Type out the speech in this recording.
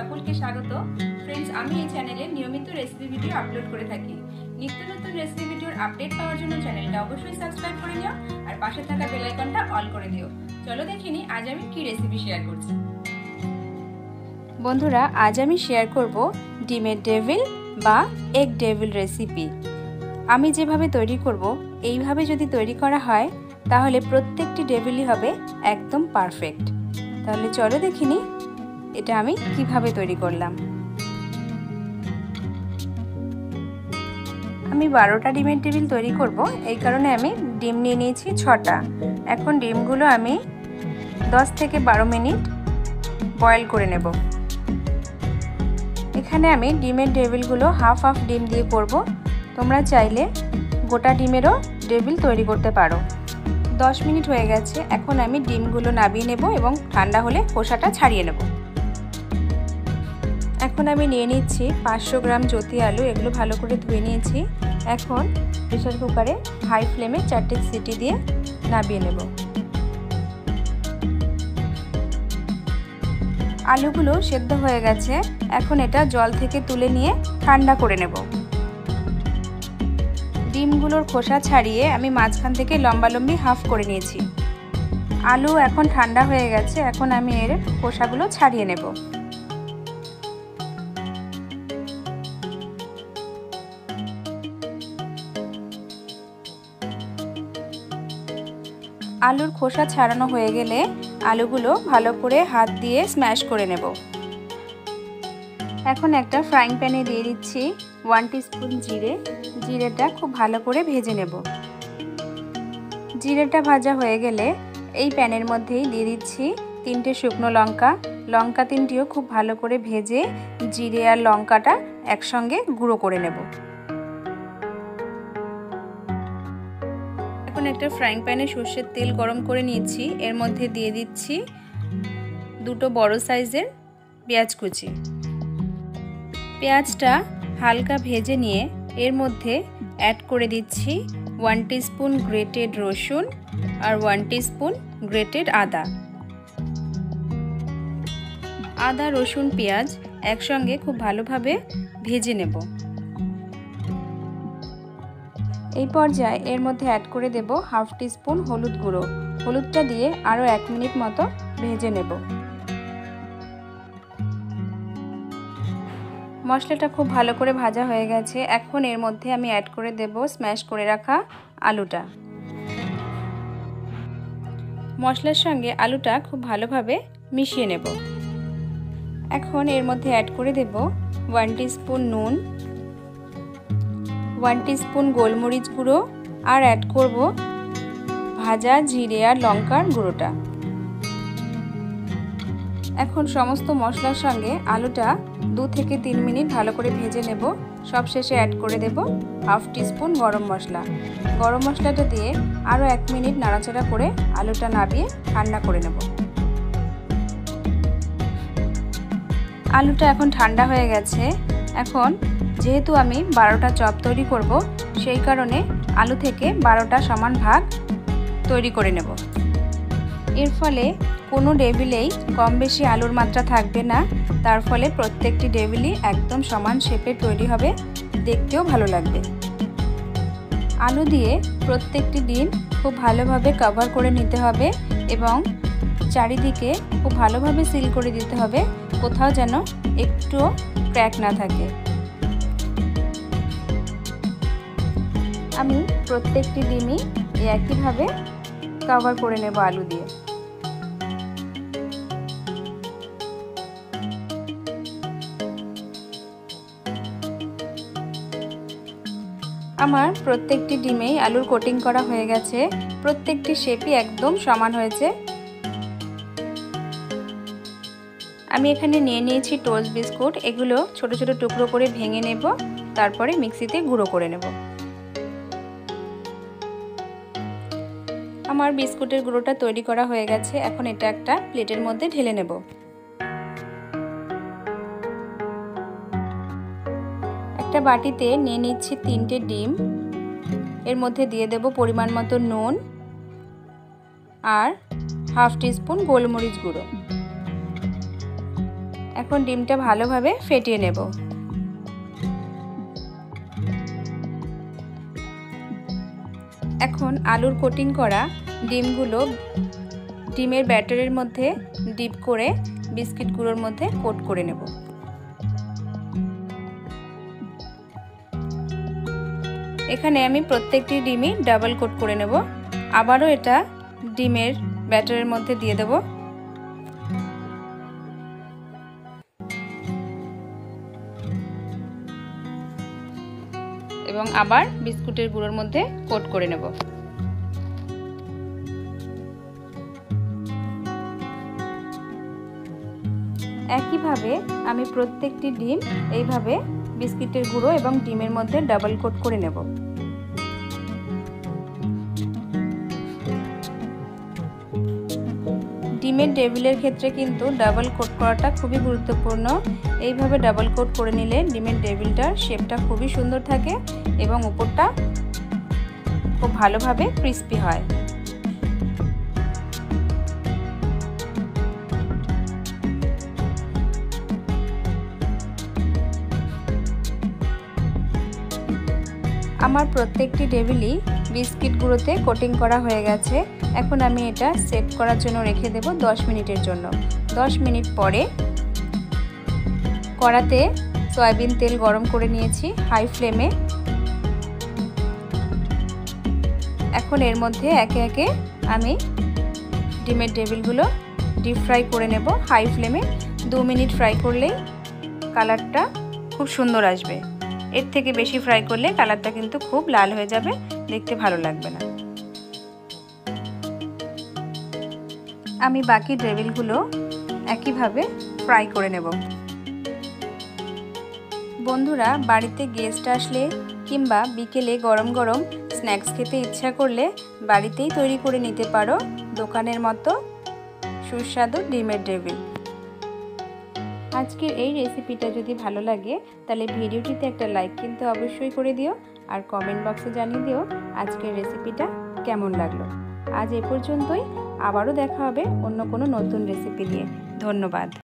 সকলকে স্বাগত। ফ্রেন্ডস আমি এই চ্যানেলে নিয়মিত রেসিপি ভিডিও আপলোড করে থাকি। নিত্য নতুন রেসিপি ভিডিওর আপডেট পাওয়ার জন্য চ্যানেলটা অবশ্যই সাবস্ক্রাইব করে নিও আর পাশে থাকা বেল আইকনটা অল করে দিও। চলো দেখিনি আজ আমি কি রেসিপি শেয়ার করছি। বন্ধুরা, আজ আমি শেয়ার করব ডিমের ডেভিল বা এগ ডেভিল রেসিপি আমি যেভাবে তৈরি করব, এইভাবে যদি তৈরি করা হয়, তাহলে প্রত্যেকটি ডেভিলই হবে একদম পারফেক্ট তাহলে চলো দেখিনি এটা আমি কীভাবে তৈরি করলাম? আমি বারোটা ডিমের টেবিল তৈরি করব। এই কারণে আমি ডিম নিয়ে নিয়েছি ছটা। এখন ডিমগুলো আমি দশ থেকে বারো মিনিট বয়েল করে নেব। এখানে আমি ডিমের টেবিলগুলো হাফ হাফ ডিম দিয়ে করব। তোমরা চাইলে গোটা ডিমেরও টেবিল তৈরি করতে পারো। দশ মিনিট হয়ে গেছে। এখন আমি ডিমগুলো নাবিয়ে নেব এবং ঠান্ডা হলে খোসাটা ছাড়িয়ে নেব। এখন আমি নিয়ে নিচ্ছি পাঁচশো গ্রাম জ্যোতি আলু, এগুলো ভালো করে ধুয়ে নিয়েছি। এখন প্রেশার কুকারে হাই ফ্লেমে চারটে সিটি দিয়ে নাবিয়ে নেব। আলুগুলো সেদ্ধ হয়ে গেছে, এখন এটা জল থেকে তুলে নিয়ে ঠান্ডা করে নেব। ডিমগুলোর খোসা ছাড়িয়ে আমি মাঝখান থেকে লম্বালম্বি হাফ করে নিয়েছি। আলু এখন ঠান্ডা হয়ে গেছে, এখন আমি এর খোসাগুলো ছাড়িয়ে নেব। আলুর খোসা ছাড়ানো হয়ে গেলে আলুগুলো ভালো করে হাত দিয়ে স্ম্যাশ করে নেব। এখন একটা ফ্রাইং প্যানে দিয়ে দিচ্ছি ওয়ান স্পুন জিরে। জিরেটা খুব ভালো করে ভেজে নেব। জিরেটা ভাজা হয়ে গেলে এই প্যানের মধ্যেই দিয়ে দিচ্ছি তিনটে শুকনো লঙ্কা। লঙ্কা তিনটিও খুব ভালো করে ভেজে জিরে আর লঙ্কাটা একসঙ্গে গুঁড়ো করে নেব। একটা ফ্রাইং প্যানে সর্ষের তেল গরম করে নিয়েছি। এর মধ্যে দিয়ে দিচ্ছি দুটো বড় সাইজের পেঁয়াজ কুচি। পেঁয়াজটা হালকা ভেজে নিয়ে এর মধ্যে অ্যাড করে দিচ্ছি ওয়ান স্পুন গ্রেটেড রসুন আর ওয়ান স্পুন গ্রেটেড আদা। আদা, রসুন, পেঁয়াজ একসঙ্গে খুব ভালোভাবে ভেজে নেব। এই পর্যায়ে এর মধ্যে অ্যাড করে দেব হাফ স্পুন হলুদ গুঁড়ো। হলুদটা দিয়ে আরও এক মিনিট মতো ভেজে নেব। মশলাটা খুব ভালো করে ভাজা হয়ে গেছে। এখন এর মধ্যে আমি অ্যাড করে দেব স্ম্যাশ করে রাখা আলুটা। মশলার সঙ্গে আলুটা খুব ভালোভাবে মিশিয়ে নেব। এখন এর মধ্যে অ্যাড করে দেব ওয়ান স্পুন নুন। ওয়ান স্পুন গোলমরিচ গুঁড়ো আর অ্যাড করব ভাজা জিরে আর লঙ্কার গুঁড়োটা। এখন সমস্ত মশলার সঙ্গে আলুটা দু থেকে তিন মিনিট ভালো করে ভেজে নেব। সব শেষে অ্যাড করে দেব হাফ টিস্পুন গরম মশলা। গরম মশলাটা দিয়ে আরও এক মিনিট নাড়াচাড়া করে আলুটা নাবিয়ে ঠান্ডা করে নেব। আলুটা এখন ঠান্ডা হয়ে গেছে। এখন যেহেতু আমি বারোটা চপ তৈরি করব, সেই কারণে আলু থেকে বারোটা সমান ভাগ তৈরি করে নেব। এর ফলে কোনো টেবিলেই কম বেশি আলুর মাত্রা থাকবে না, তার ফলে প্রত্যেকটি টেবিলই একদম সমান শেপের তৈরি হবে, দেখতেও ভালো লাগবে। আলু দিয়ে প্রত্যেকটি ডিম খুব ভালোভাবে কভার করে নিতে হবে এবং চারিদিকে খুব ভালোভাবে সিল করে দিতে হবে, কোথাও যেন একটুও ক্র্যাক না থাকে। আমি প্রত্যেকটি ডিমই একইভাবে কভার করে নেব আলু দিয়ে। আমার প্রত্যেকটি ডিমেই আলুর কোটিং করা হয়ে গেছে। প্রত্যেকটি শেপই একদম সমান হয়েছে। আমি এখানে নিয়ে নিয়েছি টোস্ট বিস্কুট। এগুলো ছোট ছোট টুকরো করে ভেঙে নেব। তারপরে মিক্সিতে গুঁড়ো করে নেব। আমার বিস্কুটের গুঁড়োটা তৈরি করা হয়ে গেছে। এখন এটা একটা প্লেটের মধ্যে ঢেলে নেব। একটা বাটিতে নিয়ে নিচ্ছি তিনটে ডিম। এর মধ্যে দিয়ে দেব পরিমাণ মতো নুন আর হাফ টিস্পুন গোলমরিচ গুঁড়ো। এখন ডিমটা ভালোভাবে ফেটিয়ে নেব। এখন আলুর কোটিং করা ডিমগুলো ডিমের ব্যাটারের মধ্যে ডিপ করে বিস্কিটগুলোর মধ্যে কোট করে নেব। এখানে আমি প্রত্যেকটি ডিমই ডাবল কোট করে নেব। আবারও এটা ডিমের ব্যাটারের মধ্যে দিয়ে দেব। এবং আবার বিস্কুটের গুঁড়োর মধ্যে কোট করে নেব। একইভাবে আমি প্রত্যেকটি ডিম এইভাবে বিস্কিটের গুঁড়ো এবং ডিমের মধ্যে ডাবল কোট করে নেব। ডিমের টেবিলের ক্ষেত্রে কিন্তু ডাবল কোট করাটা খুবই গুরুত্বপূর্ণ। এইভাবে ডাবল কোট করে নিলে ডিমের টেবিলটার শেপটা খুবই সুন্দর থাকে এবং উপরটা খুব ভালোভাবে ক্রিস্পি হয়। আমার প্রত্যেকটি টেবিলই বিস্কিট গুঁড়োতে কোটিং করা হয়ে গেছে। এখন আমি এটা সেট করার জন্য রেখে দেব 10 মিনিটের জন্য। 10 মিনিট পরে কড়াতে সয়াবিন তেল গরম করে নিয়েছি হাই ফ্লেমে। এখন এর মধ্যে একে একে আমি ডিমের টেবিলগুলো ডিপ ফ্রাই করে নেব হাই ফ্লেমে। দু মিনিট ফ্রাই করলেই কালারটা খুব সুন্দর আসবে। এর থেকে বেশি ফ্রাই করলে কালারটা কিন্তু খুব লাল হয়ে যাবে, দেখতে ভালো লাগবে না। আমি বাকি ড্রেভিলগুলো একইভাবে ফ্রাই করে নেব। বন্ধুরা, বাড়িতে গেস্ট আসলে কিংবা বিকেলে গরম গরম স্ন্যাক্স খেতে ইচ্ছা করলে বাড়িতেই তৈরি করে নিতে পারো দোকানের মতো সুস্বাদু ডিমের ডেভিল আজকের এই রেসিপিটা যদি ভালো লাগে, তাহলে ভিডিওটিতে একটা লাইক কিন্তু অবশ্যই করে দিও আর কমেন্ট বক্সে জানিয়ে দিও আজকের রেসিপিটা কেমন লাগল। আজ এ পর্যন্তই। আবারও দেখা হবে অন্য কোনো নতুন রেসিপি নিয়ে। ধন্যবাদ।